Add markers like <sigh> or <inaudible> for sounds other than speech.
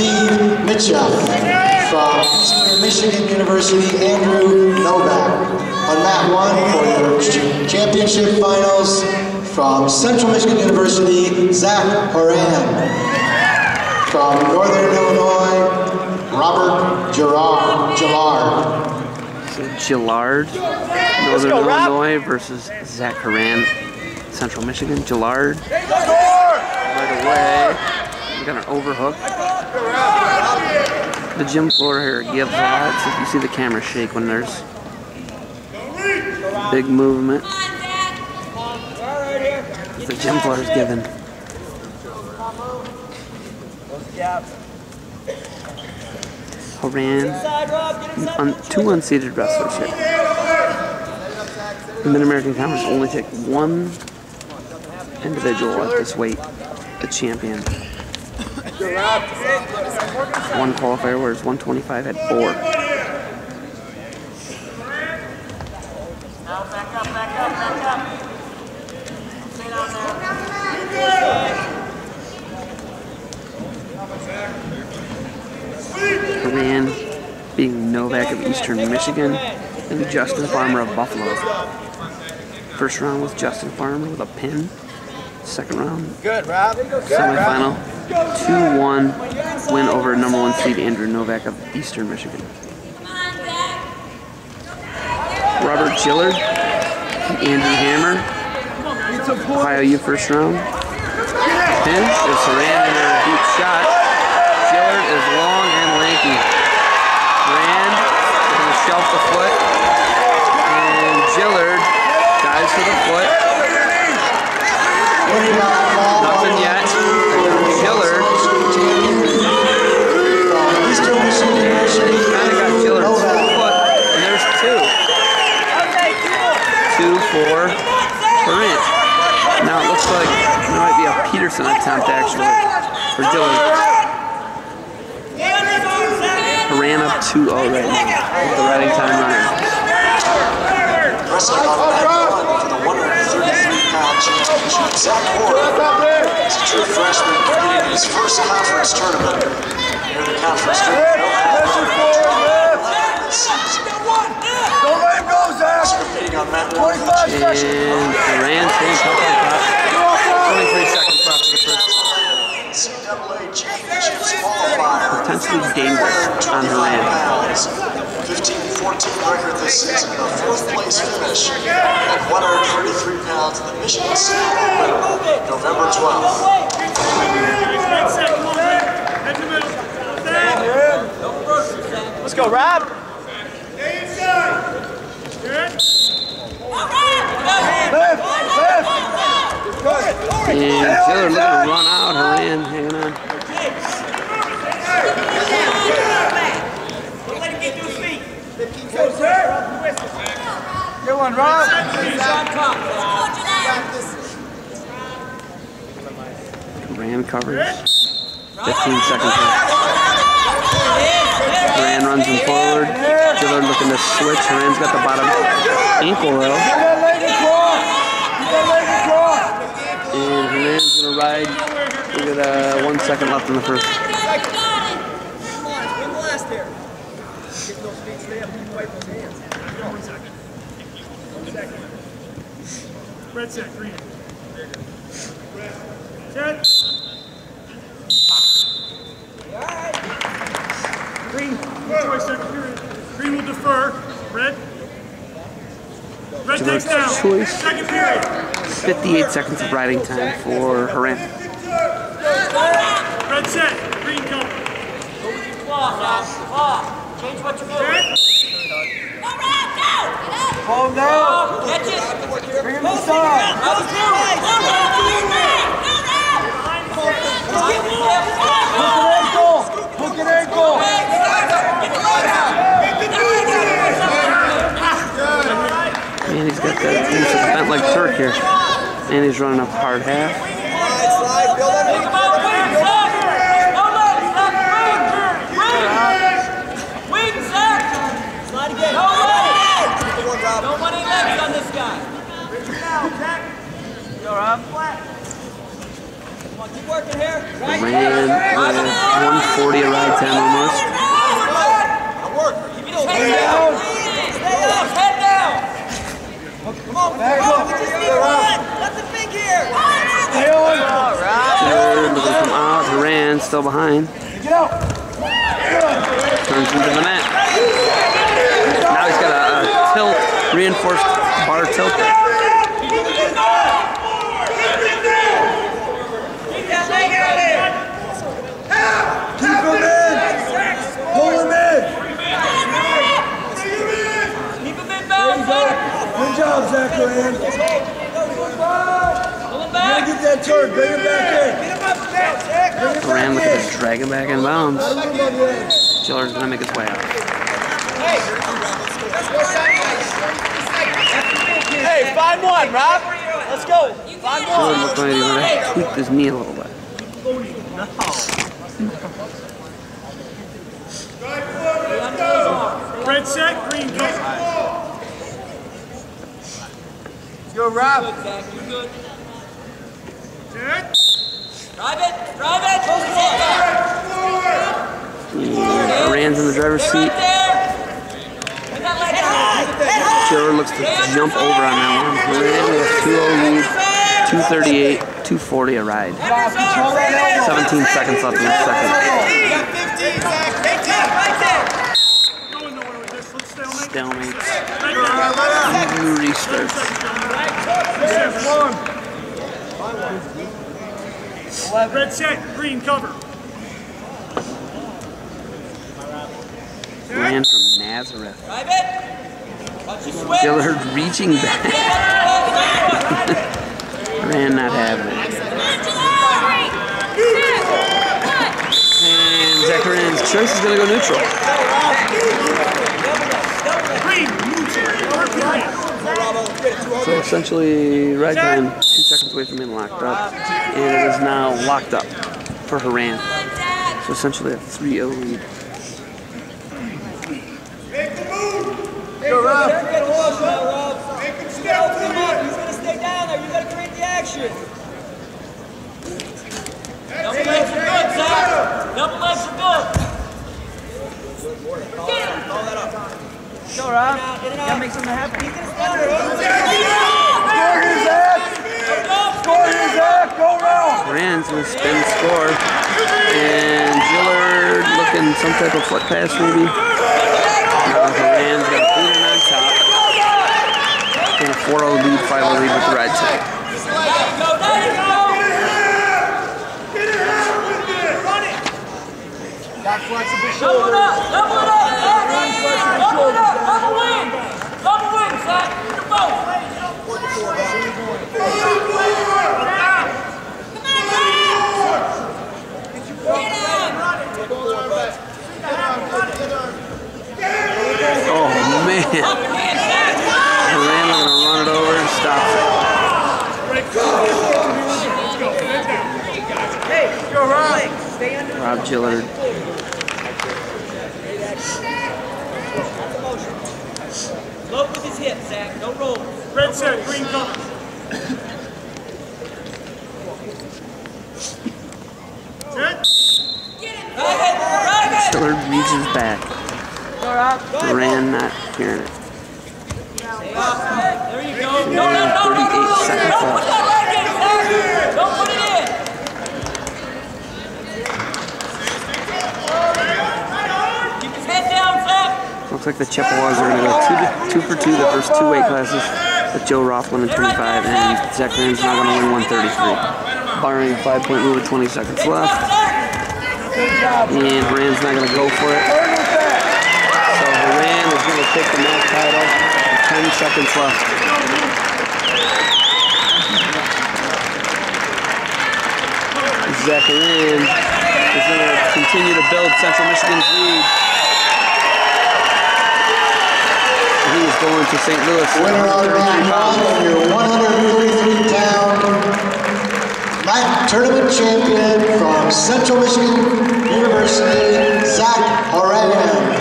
Steve Mitchell. From Eastern Michigan University, Andrew Novak. On mat one for your championship finals, from Central Michigan University, Zach Horan. From Northern Illinois, Robert Gerard. Jilliard. So Jilliard, Northern Illinois versus Zach Horan, Central Michigan. Jilliard right away. We got an overhook. The gym floor here gives lots. If you see the camera shake when there's big movement. The gym floor is given. Horan, un, two unseeded wrestlers here. The Mid-American Conference only take one individual at this weight, the champion. One qualifier, whereas 125 had four. back up, back up, back up. Stay down there. Command being Novak of Eastern Michigan and Justin Farmer of Buffalo. First round was Justin Farmer with a pin. Second round, Good, Rob. semifinal, 2-1 win over number one seed Andrew Novak of Eastern Michigan. Robert Jilliard, Andrew Hammer, Ohio U first round. Pin is Saran deep shot. Jilliard is long and lanky. Rand going shelf the foot. And Jilliard dives for the foot. Nothing yet. Jilliard From Eastern Michigan University, kind of got Jilliard's foot. And there's two. Two for Corinth. Now it looks like there might Peterson attempt actually for Jilliard. Ran up 2-0 right now with the riding time running. Wrestling for the 133-pound championship, Zach Horan is a true freshman competing in his first conference tournament. Here the conference tournament. Don't let him go, Zach. Competing on mat one 25. And Duran takes up on top. 23 seconds left for the first. NCAA championships qualifier. Potentially dangerous on Duran. 15-14 record this season, a fourth place finish at 133 pounds in the Michigan City Open, November 12th. Let's go, Rob. Lift, lift. And Jilliard looking to run out. Horan hanging on. One, Rob. Duran covers. 15 seconds left. Duran runs him forward. Jilliard looking to switch. Horan's got the bottom ankle though. And Horan's gonna ride. We got uh, one second left in the first. Red set, green. Red. Green, choice, second period. Green will defer. Red. Red takes down. choice. Second period. 58 seconds of riding time for Horan. Red set, green cover. Change what you're doing. Set. Calm down. Catch it. Bring him inside. Hook an ankle. Hook an ankle. And he's got the he's a bent like Turk here. And he's running a hard half. Slide, build that knee. Slide again. Nobody. Nobody legs on this guy. Yo, Rob. Come on, keep Ran with 140 a ride time almost. Jared looking to come out. Horan still behind. Get out. Turns into the net. Now he's got a, a tilt, reinforced bar tilt. Keep him in. Pull him in. Good job, Zach Rand. Gotta get that turn. Bring him back in. Bring looking to drag him back in bounds. in. Move on the edge. Chiller's gonna make his way out. Hey, find one, Rob. Let's go. Find Chiller one. looked like he might have tweaked his knee a little bit. Red set, green cover. Let's go, Rob. Set. Horan's in the driver's seat. Chiller looks to jump over on that one. Horan with 2 lead, 238, 240 a ride. 17 seconds left in the second. Going nowhere with there. New restarts. Red set, green cover. Ran from Nazareth. Dillard reaching back. <laughs> Ran not having it. And Zach Horan's choice is going to go neutral. Green, neutral, or green. So essentially, right time, two seconds away from being locked up. And it is now locked up for Horan. So essentially a 3-0 lead. Make the move! Go, Rob. Go, Rob. Gotta make something happen. Score his ass. Score his ass. Go going to spin score. And Jilliard looking some type of foot pass maybe. Now Horan's got Booten on top. And a 4-0 lead, 5-0 lead with the red tag. Got flexible shoulders. Oh man. Horan gonna run it over and stop it. Rob Jilliard. Look with his hips, Zach. No roll. Red set, green cover. Set. Reaches back. Horan not hearing it. There you go. And 38 seconds left. Don't put it in. Keep his head down, Zach. Looks like the Chippewas are going to go two, two for two the first two weight classes with Joe Rothman in 25 and Zach Rand's not going to win 133. Barring five point move with 20 seconds left. And Rand's not going to go for it. So Horan is going to take the MAC title with 10 seconds left. Zach Horan is going to continue to build Central Michigan's lead. He is going to St. Louis. Winner of 133 round pounds. one and your 133 pound night tournament champion from Central Michigan University, Zach Horan.